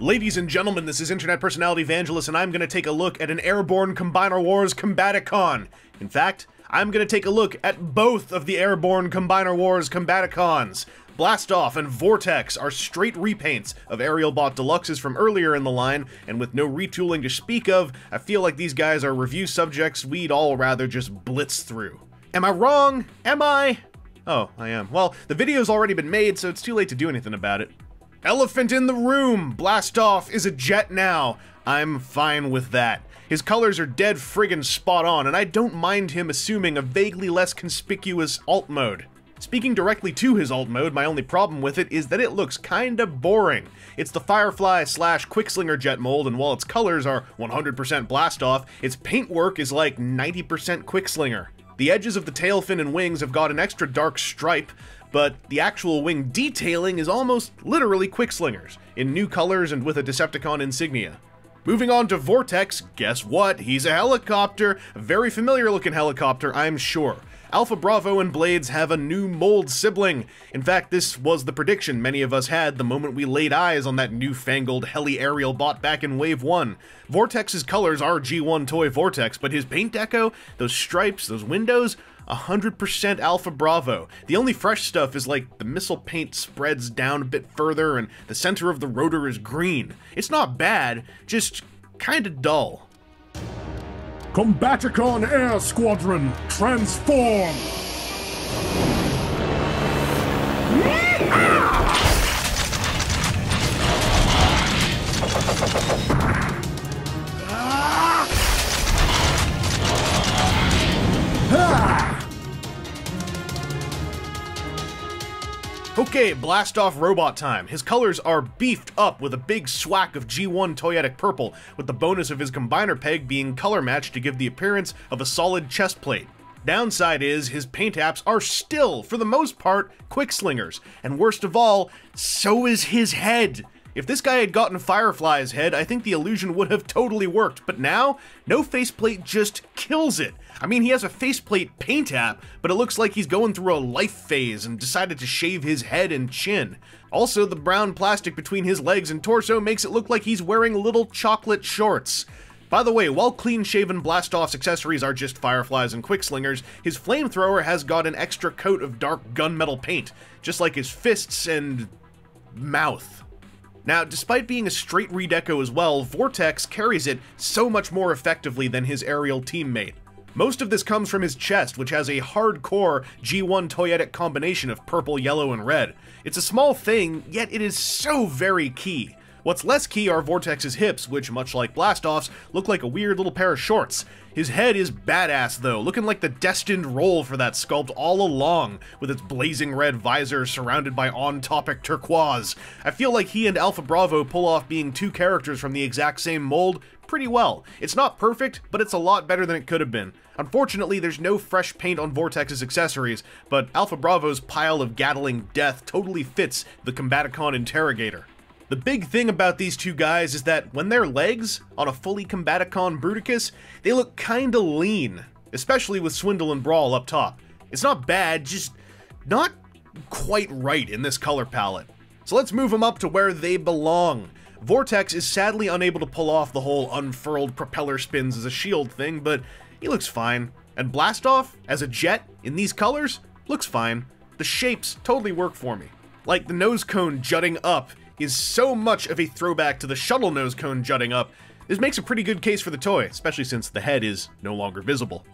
Ladies and gentlemen, this is Internet Personality Vangelus, and I'm going to take a look at an Airborne Combiner Wars Combaticon. In fact, I'm going to take a look at both of the Airborne Combiner Wars Combaticons. Blast Off and Vortex are straight repaints of Aerialbot Deluxes from earlier in the line, and with no retooling to speak of, I feel like these guys are review subjects we'd all rather just blitz through. Am I wrong? Am I? Oh, I am. Well, the video's already been made, so it's too late to do anything about it. Elephant in the room! Blast Off is a jet now. I'm fine with that. His colors are dead friggin' spot on, and I don't mind him assuming a vaguely less conspicuous alt mode. Speaking directly to his alt mode, my only problem with it is that it looks kinda boring. It's the Firefly slash Quickslinger jet mold, and while its colors are 100% Blast Off, its paintwork is like 90% Quickslinger. The edges of the tail fin and wings have got an extra dark stripe, but the actual wing detailing is almost literally Quickslingers, in new colors and with a Decepticon insignia. Moving on to Vortex, guess what? He's a helicopter. A very familiar looking helicopter, I'm sure. Alpha Bravo and Blades have a new mold sibling. In fact, this was the prediction many of us had the moment we laid eyes on that newfangled heli Aerialbot back in Wave 1. Vortex's colors are G1 Toy Vortex, but his paint deco, those stripes, those windows, 100% Alpha Bravo. The only fresh stuff is like the missile paint spreads down a bit further and the center of the rotor is green. It's not bad, just kinda dull. Combaticon Air Squadron, transform! Okay, Blast Off robot time. His colors are beefed up with a big swack of G1 Toyetic purple, with the bonus of his combiner peg being color matched to give the appearance of a solid chest plate. Downside is, his paint apps are still, for the most part, quickslingers, and worst of all, so is his head. If this guy had gotten Firefly's head, I think the illusion would have totally worked, but now, no faceplate just kills it. I mean, he has a faceplate paint app, but it looks like he's going through a life phase and decided to shave his head and chin. Also, the brown plastic between his legs and torso makes it look like he's wearing little chocolate shorts. By the way, while clean-shaven Blast Off's accessories are just fireflies and quickslingers, his flamethrower has got an extra coat of dark gunmetal paint, just like his fists and... mouth. Now, despite being a straight redeco as well, Vortex carries it so much more effectively than his aerial teammate. Most of this comes from his chest, which has a hardcore G1 toyetic combination of purple, yellow, and red. It's a small thing, yet it is so very key. What's less key are Vortex's hips, which, much like Blast Off's, look like a weird little pair of shorts. His head is badass though, looking like the destined role for that sculpt all along, with its blazing red visor surrounded by on-topic turquoise. I feel like he and Alpha Bravo pull off being two characters from the exact same mold pretty well. It's not perfect, but it's a lot better than it could have been. Unfortunately, there's no fresh paint on Vortex's accessories, but Alpha Bravo's pile of Gatling death totally fits the Combaticon Interrogator. The big thing about these two guys is that when they're legs on a fully Combaticon Bruticus, they look kinda lean, especially with Swindle and Brawl up top. It's not bad, just not quite right in this color palette. So let's move them up to where they belong. Vortex is sadly unable to pull off the whole unfurled propeller spins as a shield thing, but he looks fine. And Blast Off, as a jet, in these colors, looks fine. The shapes totally work for me. Like the nose cone jutting up is so much of a throwback to the shuttle nose cone jutting up, this makes a pretty good case for the toy, especially since the head is no longer visible.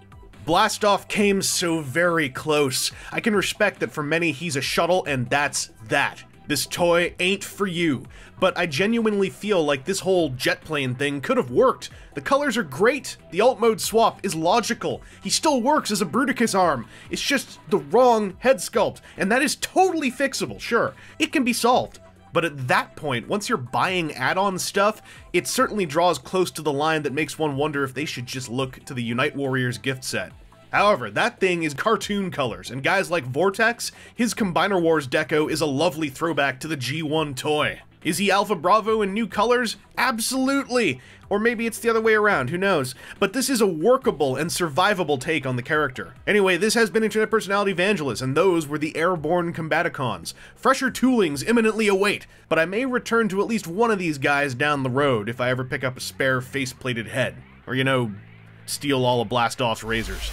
Blast Off came so very close. I can respect that for many he's a shuttle and that's that. This toy ain't for you, but I genuinely feel like this whole jet plane thing could have worked. The colors are great, the alt mode swap is logical, he still works as a Bruticus arm, it's just the wrong head sculpt, and that is totally fixable, sure, it can be solved. But at that point, once you're buying add-on stuff, it certainly draws close to the line that makes one wonder if they should just look to the Unite Warriors gift set. However, that thing is cartoon colors, and guys like Vortex, his Combiner Wars deco is a lovely throwback to the G1 toy. Is he Alpha Bravo in new colors? Absolutely! Or maybe it's the other way around, who knows? But this is a workable and survivable take on the character. Anyway, this has been Internet Personality Vangelus, and those were the Airborne Combaticons. Fresher toolings imminently await, but I may return to at least one of these guys down the road if I ever pick up a spare face-plated head. Or, you know, steal all of Blast Off's razors.